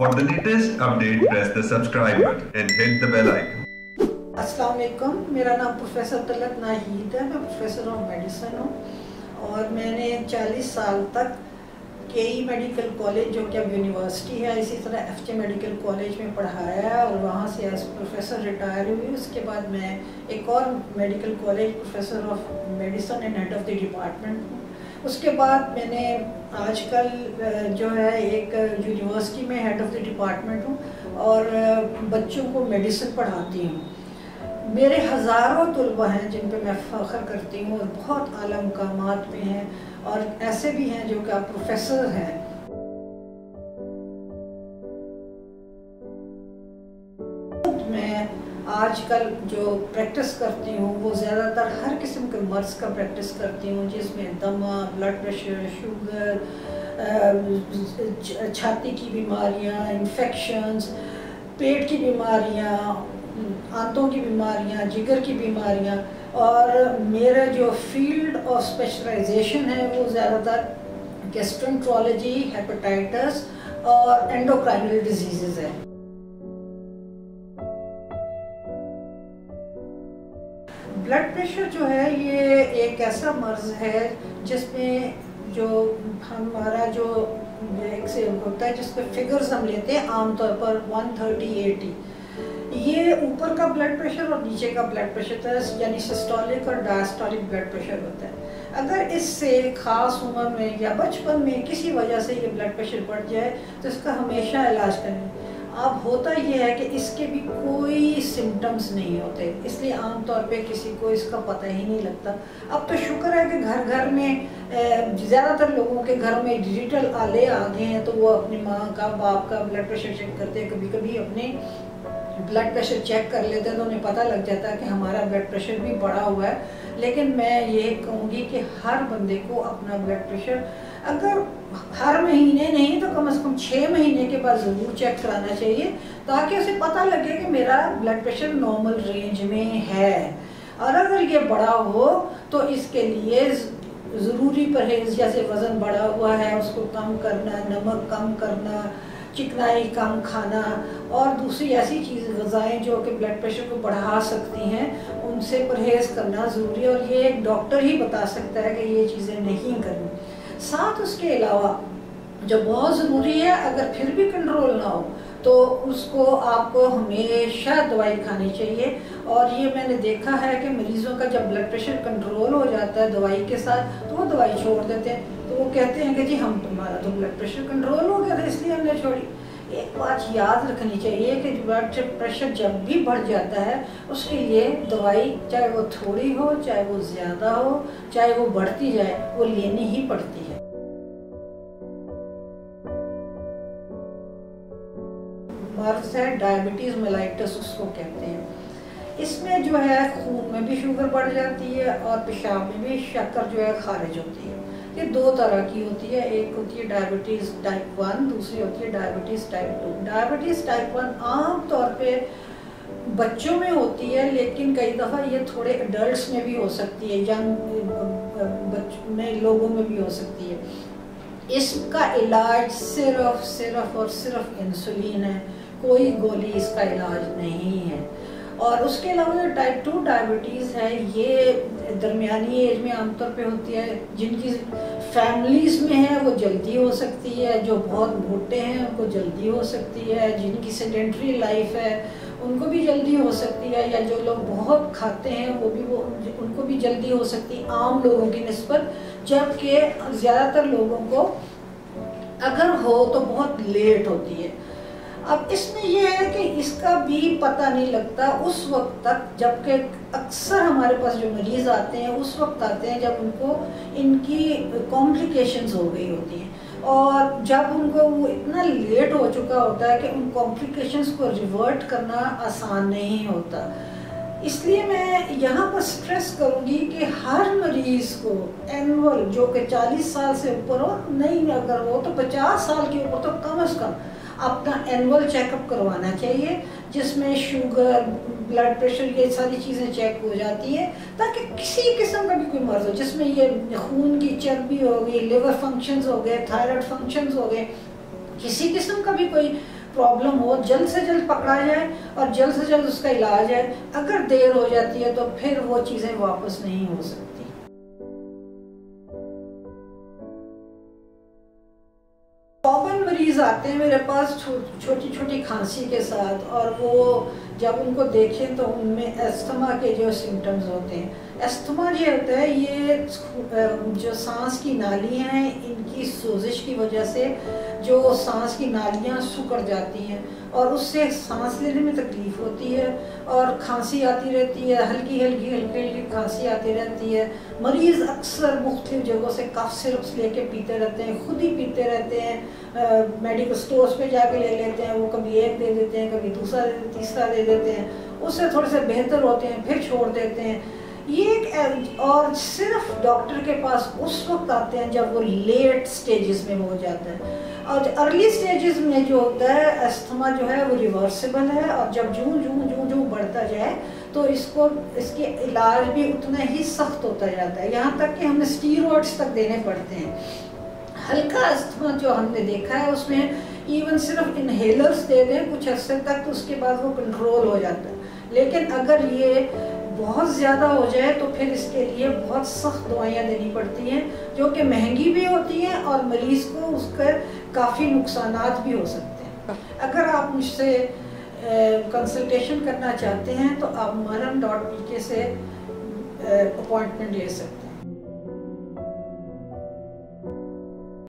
For the latest update, press the subscribe button and hit the bell icon. वालेकुम मेरा नाम professor Talat Nahid है। मैं प्रोफेसर ऑफ़ मेडिसिन हूँ। और मैंने 40 साल तक के ई मेडिकल कॉलेज जो कि अब यूनिवर्सिटी है इसी तरह एफ़ जे मेडिकल कॉलेज में पढ़ाया है और वहाँ से एज प्रोफेसर रिटायर हुई उसके बाद मैं एक और medical college professor of medicine and head of the department हूँ। उसके बाद मैंने आजकल जो है, एक यूनिवर्सिटी में हेड ऑफ़ द डिपार्टमेंट हूँ और बच्चों को मेडिसिन पढ़ाती हूँ। मेरे हज़ारों तलबा हैं जिन पर मैं फ़ख्र करती हूँ और बहुत आला मकाम पे हैं और ऐसे भी हैं जो कि प्रोफेसर हैं। आजकल जो प्रैक्टिस करती हूँ, वो ज़्यादातर हर किस्म के मर्ज का प्रैक्टिस करती हूँ, जिसमें दमा ब्लड प्रेशर शुगर छाती की बीमारियाँ इन्फेक्शंस पेट की बीमारियाँ, आंतों की बीमारियाँ, जिगर की बीमारियाँ, और मेरा जो फ़ील्ड ऑफ़ स्पेशलाइजेशन है, वो ज़्यादातर गेस्ट्रेंट्रोलॉजी हेपेटाइटिस और एंडोक्राइनल डिज़ीज़ है। प्रेशर जो है ये एक ऐसा मर्ज़ है जिसमें जो हमारा जो एक से होता है, जिसपे फिगर्स हम लेते हैं आमतौर पर 130 80 ये ऊपर का ब्लड प्रेशर और नीचे का ब्लड प्रेशर यानी सिस्टोलिक और डायस्टोलिक ब्लड प्रेशर होता है। अगर इससे खास उम्र में या बचपन में किसी वजह से ये ब्लड प्रेशर बढ़ जाए तो इसका हमेशा इलाज करें। अब होता ये है कि इसके भी कोई सिम्टम्स नहीं होते। इसलिए आमतौर पे किसी को इसका पता ही नहीं लगता। अब तो शुक्र है कि घर घर में ज़्यादातर लोगों के घरों में डिजिटल आले आ गए हैं तो वो अपनी माँ का, बाप का ब्लड प्रेशर चेक करते हैं। कभी कभी अपने ब्लड प्रेशर चेक कर लेते हैं तो उन्हें पता लग जाता है कि हमारा ब्लड प्रेशर भी बढ़ा हुआ है। लेकिन मैं ये कहूँगी कि हर बंदे को अपना ब्लड प्रेशर अगर हर महीने नहीं तो कम से कम छः महीने के बाद ज़रूर चेक कराना चाहिए, ताकि उसे पता लगे कि मेरा ब्लड प्रेशर नॉर्मल रेंज में है। और अगर ये बड़ा हो तो इसके लिए ज़रूरी परहेज, जैसे वज़न बढ़ा हुआ है, उसको कम करना, नमक कम करना, चिकनाई कम खाना, और दूसरी ऐसी चीज़ गज़ाएँ जो कि ब्लड प्रेशर को बढ़ा सकती हैं, उनसे परहेज़ करना ज़रूरी है, और ये एक डॉक्टर ही बता सकता है कि ये चीज़ें नहीं करनी। साथ उसके अलावा जो बहुत ज़रूरी है, अगर फिर भी कंट्रोल ना हो तो उसको आपको हमेशा दवाई खानी चाहिए। और ये मैंने देखा है कि मरीज़ों का जब ब्लड प्रेशर कंट्रोल हो जाता है दवाई के साथ तो वो दवाई छोड़ देते हैं। तो वो कहते हैं कि जी, हम तुम्हारा तो ब्लड प्रेशर कंट्रोल हो गया था, इसलिए हमने छोड़ी। एक बात याद रखनी चाहिए कि ब्लड प्रेशर जब भी बढ़ जाता है, उसके लिए दवाई, चाहे वो थोड़ी हो, चाहे वो ज़्यादा हो, चाहे वो बढ़ती जाए, वो लेनी ही पड़ती है। मर्ज है डायबिटीज़ मेलाइटस उसको कहते हैं। इसमें जो है, खून में भी शुगर बढ़ जाती है और पेशाब में भी शक्कर जो है खारिज होती है। ये दो तरह की होती है, एक होती है डायबिटीज़ टाइप वन दूसरी होती है diabetes type two diabetes type one आम तौर पे बच्चों में होती है, लेकिन कई दफ़ा ये थोड़े अडल्ट में भी हो सकती है यंग बच्चों, में लोगों में भी हो सकती है। इसका इलाज सिर्फ़ सिर्फ़ और सिर्फ़ इंसुलिन है। कोई गोली इसका इलाज नहीं है। और उसके अलावा जो टाइप टू डायबिटीज़ है, ये दरमियानी एज में आमतौर पे होती है, जिनकी फैमिलीज़ में है, वो जल्दी हो सकती है, जो बहुत मोटे हैं, उनको जल्दी हो सकती है, जिनकी सेडेंट्री लाइफ है, उनको भी जल्दी हो सकती है, या जो लोग बहुत खाते हैं, वो भी वो, उनको भी जल्दी हो सकती है, आम लोगों की नस्बत, जबकि ज़्यादातर लोगों को अगर हो तो बहुत लेट होती है। अब इसमें यह है कि इसका भी पता नहीं लगता उस वक्त तक, जबकि अक्सर हमारे पास जो मरीज़ आते हैं, उस वक्त आते हैं जब उनको इनकी कॉम्प्लिकेशंस हो गई होती हैं। और जब उनको वो इतना लेट हो चुका होता है कि उन कॉम्प्लिकेशंस को रिवर्ट करना आसान नहीं होता। इसलिए मैं यहाँ पर स्ट्रेस करूँगी कि हर मरीज़ को एनुअल जो कि 40 साल से ऊपर हो, नहीं, अगर हो तो 50 साल के ऊपर तो कम अज़ कम अपना एनुअल चेकअप करवाना चाहिए, जिसमें शुगर ब्लड प्रेशर ये सारी चीज़ें चेक हो जाती है, ताकि किसी किस्म का भी कोई मर्ज हो, जिसमें ये खून की चर्बी हो गई लिवर फ़ंक्शंस हो गए थायराइड फ़ंक्शंस हो गए, किसी किस्म का भी कोई प्रॉब्लम हो, जल्द से जल्द पकड़ा जाए और जल्द से जल्द उसका इलाज है। अगर देर हो जाती है तो फिर वो चीज़ें वापस नहीं हो सकती। मरीज़ आते हैं मेरे पास छोटी छोटी खांसी के साथ और वो जब उनको देखें तो उनमें एस्थमा के जो सिम्टम्स होते हैं एस्थमा जो होता है, ये जो सांस की नालियाँ हैं, इनकी सोजिश की वजह से जो सांस की नालियाँ सुकड़ जाती हैं और उससे सांस लेने में तकलीफ़ होती है और खांसी आती रहती है, हल्की हल्की हल्की हल्की खांसी आती रहती है। मरीज़ अक्सर मुख्तलिफ़ जगहों से कफ सिरप्स लेके पीते रहते हैं, खुद ही पीते रहते हैं। मेडिकल स्टोर्स पे जाके ले लेते हैं, वो कभी एक दे देते हैं, कभी दूसरा दे तीसरा दे देते हैं। उससे थोड़े से बेहतर होते हैं, फिर छोड़ देते हैं। ये एक और सिर्फ़ डॉक्टर के पास उस वक्त आते हैं जब वो लेट स्टेजेस में हो जाता है। और अर्ली स्टेजेस में जो होता है, अस्थमा जो है वो रिवर्सिबल है और जब जूं जूं जूं जूं बढ़ता जाए तो इसको इसके इलाज भी उतना ही सख्त होता जाता है। यहाँ तक कि हमें स्टीरोड्स तक देने पड़ते हैं। हल्का अस्थमा जो हमने देखा है, उसमें इवन सिर्फ़ इनहेलर्स दे दें, कुछ अर्से तक तो उसके बाद वो कंट्रोल हो जाता है। लेकिन अगर ये बहुत ज़्यादा हो जाए तो फिर इसके लिए बहुत सख्त दवाइयाँ देनी पड़ती हैं, जो कि महँगी भी होती हैं और मरीज़ को उसके काफ़ी नुकसान भी हो सकते हैं। अगर आप मुझसे कंसल्टेशन करना चाहते हैं तो आप मरम डॉट पी के से अपॉइंटमेंट ले सकते हैं।